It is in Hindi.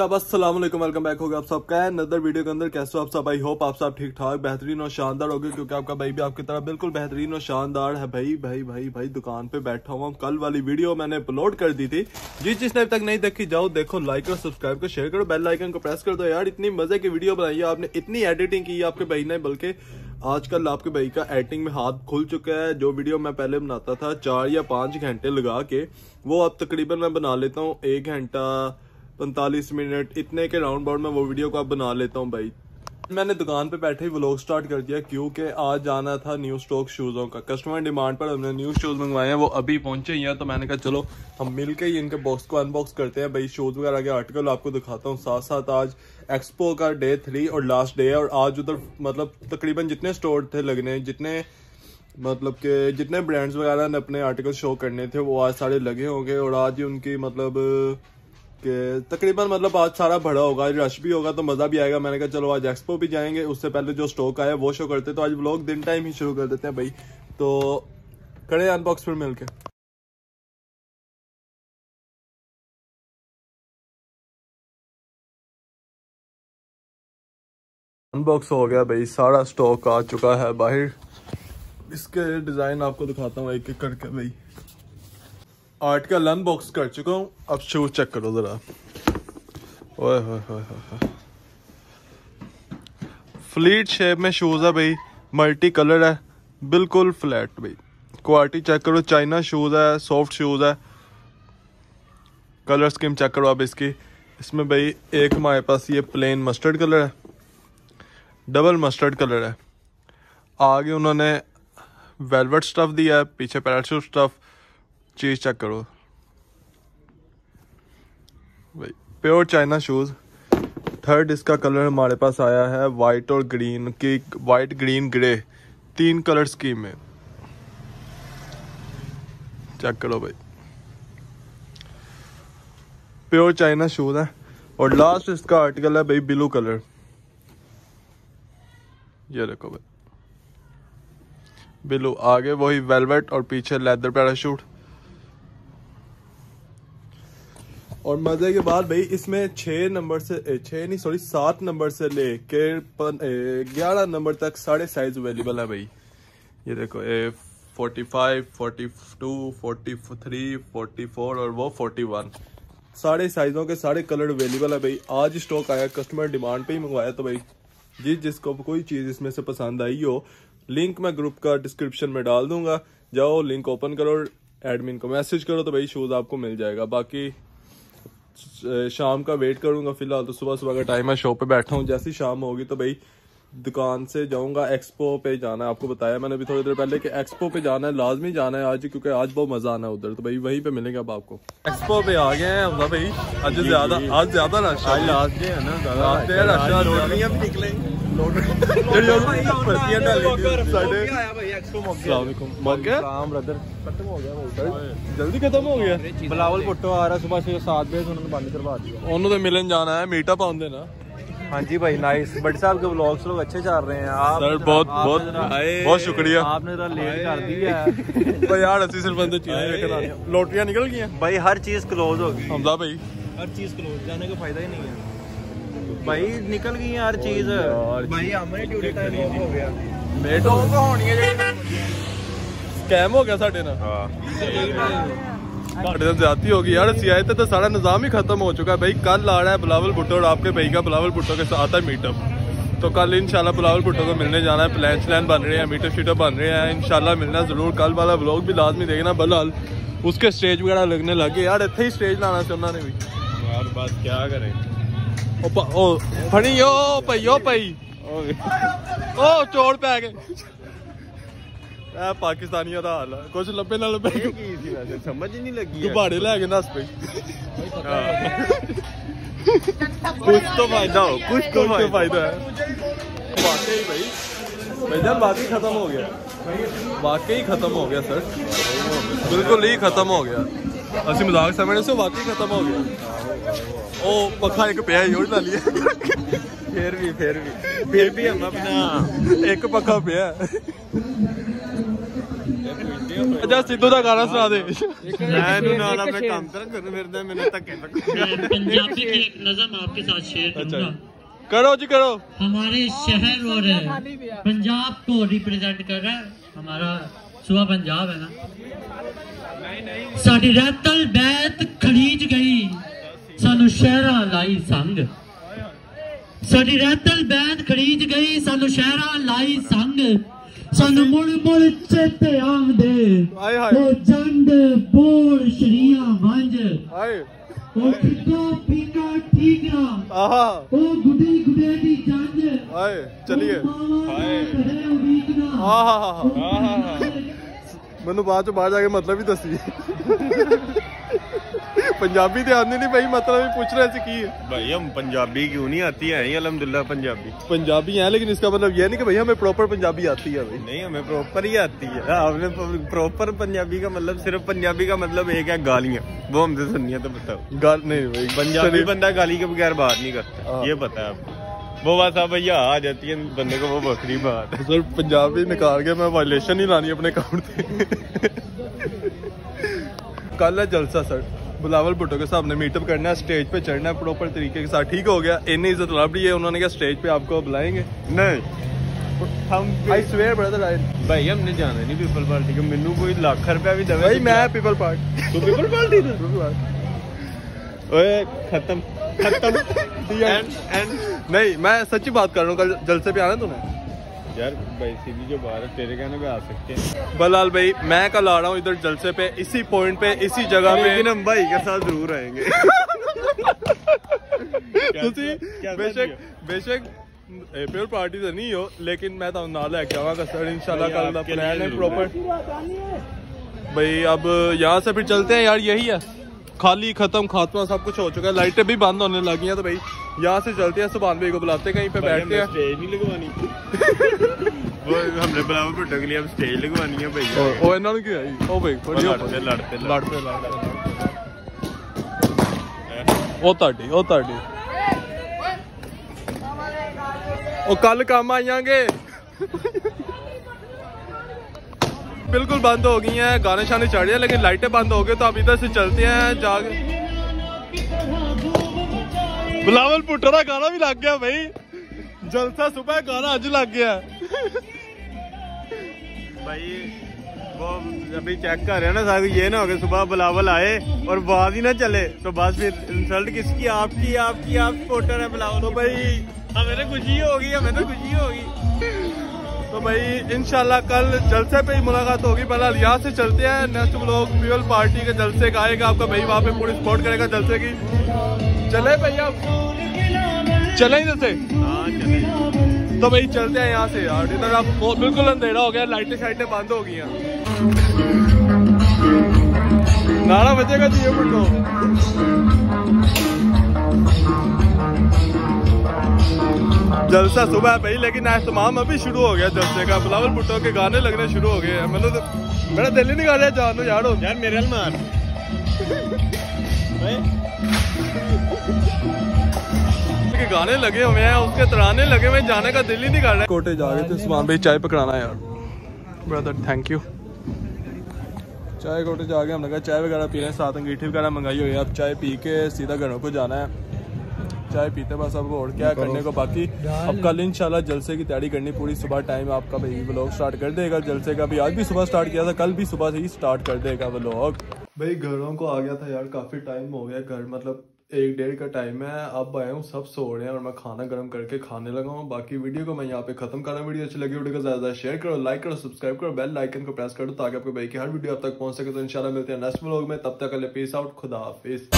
तब अस्सलाम वालेकुम बैक हो गया आप सबका नदर वीडियो के अंदर। कैसे हो आप सब? आई होप आप सब ठीक ठाक, बेहतरीन और शानदार हो गए क्योंकि आपका भाई भी आपकी तरह बिल्कुल बेहतरीन और शानदार है। भाई भाई भाई भाई, दुकान पे बैठा हुआ कल वाली वीडियो मैंने अपलोड कर दी थी। जिस जिसने अभी तक नहीं देखी, जाओ देखो लाइक और सब्सक्राइब को शेयर करो बेल आइकन को प्रेस कर दो। यार, इतनी मज़े की वीडियो बनाई है आपने, इतनी एडिटिंग की आपके भाई ने, बल्कि आजकल आपके भाई का एडिटिंग में हाथ खुल चुका है। जो वीडियो मैं पहले बनाता था, चार या पाँच घंटे लगा के, वो अब तकरीबन मैं बना लेता हूँ, एक घंटा पैंतालीस मिनट, इतने के राउंड बाउंड में वो वीडियो को अब बना लेता हूँ भाई। मैंने दुकान पे बैठे ही व्लॉग स्टार्ट कर दिया, क्योंकि आज जाना था न्यू स्टॉक शूज़ों का। कस्टमर डिमांड पर हमने न्यू शूज़ मंगवाए हैं, वो अभी पहुँचे ही हैं तो मैंने कहा, चलो, हम मिलके ही इनके बॉक्स को अनबॉक्स करते हैं। भाई शूज़ वगैरह के आर्टिकल आपको दिखाता हूँ। साथ साथ आज एक्सपो का डे थ्री और लास्ट डे है, और आज उधर मतलब तकरीबन जितने स्टोर थे लगने, जितने मतलब के जितने ब्रांड्स वगैरह ने अपने आर्टिकल शो करने थे, वो आज सारे लगे होंगे, और आज ही उनकी मतलब कि, तकरीबन मतलब आज सारा भरा होगा रश भी होगा तो मज़ा भी आएगा। मैंने कहा, चलो, आज एक्सपो भी जाएँगे, उससे पहले जो स्टॉक आया, वो शो करते तो आज व्लॉग दिन टाइम ही शुरू कर देते हैं भाई। तो करें अनबॉक्स फिर मिलके। अनबॉक्स हो गया भाई, सारा स्टॉक आ चुका है बाहर। इसके डिज़ाइन आपको दिखाता हूँ एक एक करके भाई। आर्टिकल अनबॉक्स कर चुका हूँ। अब शूज़ चेक करो ज़रा। ओए फ्लीट शेप में शूज़ है भाई। मल्टी कलर है। बिल्कुल फ्लैट भाई। क्वालिटी चेक करो। चाइना शूज़ है सॉफ्ट शूज़ है। कलर स्कीम चेक करो आप इसकी। इसमें भाई एक हमारे पास ये प्लेन मस्टर्ड कलर है। डबल मस्टर्ड कलर है। आगे उन्होंने वेलवेट स्टफ़ दिया है, पीछे पैराशूट स्टफ़ चीज़ चेक करो। भाई प्योर चाइना शूज़ थर्ड इसका कलर हमारे पास आया है वाइट और ग्रीन की वाइट ग्रीन ग्रे तीन कलर स्कीम में चेक करो भाई। प्योर चाइना शूज़ है। और लास्ट इसका आर्टिकल है भाई ब्लू कलर ये देखो भाई। ब्लू आगे वही वेलवेट और पीछे लेदर पैराशूट और मज़े के बाद भाई इसमें छह नंबर से छह नहीं सॉरी सात नंबर से लेके ग्यारह नंबर तक सारे साइज़ अवेलेबल है भाई। ये देखो, ए forty five forty two forty three forty four और वो फोर्टी वन सारे साइजों के सारे कलर अवेलेबल है भाई। आज स्टॉक आया कस्टमर डिमांड पे ही मंगवाया तो भाई जिस जिसको कोई चीज़ इसमें से पसंद आई हो लिंक मैं ग्रुप का डिस्क्रिप्शन में डाल दूँगा। जाओ लिंक ओपन करो एडमिन को मैसेज करो तो भाई शूज़ आपको मिल जाएगा। बाकी शाम का वेट करूँगा फ़िलहाल तो सुबह सुबह का टाइम है शॉप पे बैठा हूँ। जैसी शाम होगी तो भाई दुकान से जाऊँगा एक्सपो पे जाना है। आपको बताया मैंने अभी थोड़ी देर पहले कि एक्सपो पे जाना है लाजमी जाना है आज क्योंकि आज बहुत मज़ा आना है उधर। तो भाई वहीं पे मिलेंगे अब आपको। एक्सपो पे आ गए हैं भाई आज ज़्यादा आज ज़्यादा रश आज लास्ट डे है ना लास्ट डे है। रश ਲੋਟਰੀਆਂ ਵੀ ਨਿਕਲੇ काम ब्रदर खत्म हो गया भाई जल्दी खत्म हो गया बिलावल भुट्टो आ रहा सुबह से सात बजे से उन्होंने बंद करवा दिया ਉਹਨੂੰ ਤੇ ਮਿਲਣ ਜਾਣਾ ਹੈ ਮੀਟਾ ਪਾਉਂਦੇ ਨਾ हाँ जी भाई नाइस बट साहब के ब्लॉग्स लोग अच्छे चल रहे हैं आप सर बहुत बहुत बहुत शुक्रिया आपने जरा लेट कर दिया है भाई यार ਅਸੀਂ ਸਿਰਫ ਅੰਦਰ ਚੀਜ਼ਾਂ ਵੇਖਣ ਆਏ ਲੋਟਰੀਆਂ ਨਿਕਲ ਗਈਆਂ भाई हर चीज क्लोज हो गई ਹਮਦਾ ਭਾਈ हर चीज क्लोज जाने का फायदा ही नहीं है भाई निकल गई हर चीज़ भाई हमें ड्यूटी टाइम ऑफ़ हो गया मेरे को होनी है स्कैम हो गया साढ़े ना साढ़े ना ज़्यादा होगी यार सियाहत तो सारा निज़ाम ही खत्म हो चुका है भाई कल आ रहा है बिलावल भुट्टो और आपके भाई का बिलावल भुट्टो के साथ है मीटअप तो कल इंशाल्लाह बिलावल भुट्टो को मिलने जाना है प्लान श्लैन बन रहे हैं मीटअप शीटअप बन रहे हैं इंशाल्लाह मिलना ज़रूर कल वाला ब्लॉग भी लाजमी देखना बलाल उसके स्टेज वगैरह लगने लगे यार इतने ही स्टेज लाना चाहना ने भी यार बात क्या करें ओ प- ओ फड़ी ओ पई ओ पई ओ चोर पै गए ਇਹ ਪਾਕਿਸਤਾਨੀਆਂ ਦਾ ਹਾਲ ਹੈ ਕੁਝ ਲੱਭੇ ਨਾ ਲੱਭੇ ਕੀ ਸੀ ਵੈਸੇ ਸਮਝ ਹੀ ਨਹੀਂ ਲੱਗੀ ਗੁਬਾੜੇ ਲੈ ਕੇ ਨੱਸ ਪਈ कुछ तो फायदा हो कुछ तो ਕੁਝ फायदा ਫਾਇਦਾ ਹੈ ਵਾਕਈ ਭਾਈ भाईजान वाकई खत्म हो गया वाकई खत्म हो गया सर बिल्कुल ही खत्म हो गया ਅਸੀਂ ਮਜ਼ਾਕ ਸਮਝਣੇ ਸੀ ਵਾਕਈ ਖਤਮ ਹੋ ਗਿਆ ਉਹ ਪੱਖਾ ਇੱਕ ਪਿਆ ਹੀ ਉਹ ਨਾਲ ਲਿਆ फिर भी फिर भी फिर भी हम अपना ਇੱਕ ਪੱਖਾ ਪਿਆ ਅੱਛਾ ਸਿੱਧੂ ਦਾ ਗਾਣਾ ਸੁਣਾ ਦੇ ਮੈਂ ਇਹਨੂੰ ਨਾਲ ਆਪਣੇ ਕੰਮ ਕਰ ਕਰ ਫਿਰਦਾ ਮੈਨੂੰ ਧੱਕੇ ਤੱਕ मैं पंजाबी की एक नज़म आपके साथ शेयर करूंगा ਕਰੋ ਜੀ ਕਰੋ हमारे शहर और पंजाब को रिप्रेजेंट कर रहा है हमारा सुबह पंजाब है ना ਸਾਡੀ ਰਤਲ ਬੈਤ ਖਲੀਜ ਗਈ। ਸਾਨੂੰ ਸ਼ਹਿਰਾਂ ਲਾਈ ਸੰਗ। ਸਾਡੀ ਰਤਲ ਬੈਤ ਖਲੀਜ ਗਈ ਸਾਨੂੰ ਸ਼ਹਿਰਾਂ ਲਾਈ ਸੰਗ। ਸਾਨੂੰ ਮੁੜ ਮੁੜ ਚੇਤੇ ਆਉਂਦੇ। ਉਹ ਜੰਦ ਬੋਲ ਸ਼ਰੀਆਂ ਵੰਜ ਉਹ ਕਿੱਕਾ ਪੀਕਾ ਠੀਕ ਨਾ ਆਹਾ। ਉਹ ਗੁੱਡੀ ਗੁੱਡੇ ਦੀ ਜੰਜ ਹਾਏ ਚਲਿਏ। ਹਾਏ। ਆਹਾ ਆਹਾ ਆਹਾ। ਮੈਨੂੰ ਬਾਅਦ ਚ ਬਾਹਰ ਜਾ ਕੇ ਮਤਲਬ ਵੀ ਦੱਸੀ ਪੰਜਾਬੀ ਤੇ ਆਉਂਦੀ ਨਹੀਂ ਪਈ ਮਤਲਬ ਵੀ ਪੁੱਛ ਰਹੇ ਸੀ ਕੀ ਹੈ भाई हम पंजाबी क्यों नहीं आती है अलहमदुल्ला पंजाबी पंजाबी हैं लेकिन इसका मतलब ये नहीं कि भैया हमें प्रॉपर पंजाबी आती है भाई नहीं हमें प्रॉपर ही आती है आपने प्रॉपर पंजाबी का मतलब सिर्फ पंजाबी का मतलब एक है गालियां वो हमसे सुननी है तो बताओ गाल नहीं भाई पंजाबी चलिए। बंदा गाली के बगैर बात नहीं करता हाँ। ये पता है आपको वो बात आप भैया आ जाती है बंदे को वो बकरी बात। है सर पंजाबी निकाल के मैं वायलेशन ही लानी अपने अकाउंट पे। कल है जलसा सर। बिलावल भुट्टो के साहब ने मीटअप करना है स्टेज पे चढ़ना है प्रॉपर तरीके के साथ। ठीक हो गया इन्नी इज़्ज़त लग रही है उन्होंने कहा स्टेज पे आपको बुलाएँगे। नहीं। हम आई स्वेयर ब्रदर आई भाई हमने जाना नहीं पीपल पार्टी का मैनू कोई लाख रुपया भी दवे भाई मैं पीपल पार्टी तू पीपल पार्टी। ओए खत्म। एंड एंड नहीं मैं सच्ची बात कर रहा हूँ कल जलसे पे आना तुम्हें? यार भाई सीधी जो बाहर है तेरे कहने पे आ सकते हैं। बलाल भाई मैं कल आ रहा हूँ इधर जलसे पे इसी पॉइंट पे इसी जगह पे। हम भाई के साथ ज़रूर आएँगे बेशक बेशक एपीएल पार्टी तो नहीं हो लेकिन मैं तो ना लेके आवागा सर इंशाल्लाह कल का प्लान है प्रॉपर भाई अब यहाँ से फिर चलते हैं यार यही है। खाली खत्म खात्मा सब कुछ हो चुका है। लाइटें भी बंद होने लगी हैं तो भाई यहाँ से चलते हैं सुबहान भाई को बुलाते हैं कहीं पे बैठते हैं। स्टेज नहीं लगवानी। वो हमने बुलावा भुट्टो के लिए अब स्टेज लगवानी है भाई। ओ इन्हों ने क्या ओ भाई लड़ते लड़ते लड़ते। लड़ते ओ ताड़ी ओ ताड़ी। ओ कल काम आइयांगे बिल्कुल बंद हो गई हैं गाने शाने चढ़ रहे हैं लेकिन लाइटें बंद हो गई तो अब इधर से चलते हैं जाके बिलावल भुट्टो का गाना भी लग गया भाई। जलसा सुबह गाना अज लग गया। भाई वो अभी चेक कर रहे हैं ना साहब ये ना हो गया सुबह बुलावल आए और बात ही ना चले। तो बस फिर इंसल्ट किसकी? आपकी आपकी आप सपोर्टर है बुलावल। तो भाई हमें तो खुशी होगी हमें तो खुशी होगी तो भाई इंशाल्लाह कल जलसे पे ही मुलाकात होगी। फ़िलहाल यहाँ से चलते हैं। नेक्स्ट लोग फ्यूल पार्टी के जलसे का आएगा। आपका भाई वहाँ पे पूरी सपोर्ट करेगा जलसे की। चले भैया चले इधर से हाँ तो भाई चलते हैं यहाँ से यार। इधर आप बिल्कुल अंधेरा हो गया। लाइटें शाइटें बंद हो गई हैं। नारा बजेगा जी ये जलसा सुबह है भाई लेकिन एहतमाम अभी शुरू हो गया जलसे का। बिलावल भुट्टो के गाने लगने शुरू हो गए हैं। मतलब तो मेरा दिल ही नहीं कर रहा जान लो यार। यार मेरे के गाने लगे हुए हैं उसके तराने लगे हुए जाने का दिल ही नहीं कर रहा है। कोटे जा रहे थे सुमान भाई चाय पकड़ाना यार। ब्रदर थैंक यू चाय कोटे जा के हमने कहा चाय वगैरह पी रहे हैं साथ अंगीठी वगैरह मंगाई हुई है। अब चाय पी के सीधा घरों को जाना है। चाय पीते बस अब और क्या करने को बाकी। अब कल इंशाल्लाह जलसे की तैयारी करनी पूरी सुबह टाइम आपका भाई व्लॉग स्टार्ट कर देगा जलसे का भी आज भी सुबह स्टार्ट किया था कल भी सुबह से ही स्टार्ट कर देगा ब्लॉग भाई घरों को आ गया था यार काफ़ी टाइम हो गया घर मतलब एक डेढ़ का टाइम है अब आया हूँ सब सो रहे हैं और मैं खाना गर्म करके खाने लगा हूँ। बाकी वीडियो को मैं यहाँ पे खत्म कर रहा हूँ वीडियो अच्छी लगी वीडियो को ज़्यादा ज़्यादा शेयर करो लाइक करो सब्सक्राइब करो बेल आइकन को प्रेस करो ताकि आपको भाई की हर वीडियो आप तक पहुँच सके। तो इंशाल्लाह मिलते हैं नेक्स्ट व्लॉग में तब तक पीस आउट खुदा हाफिज।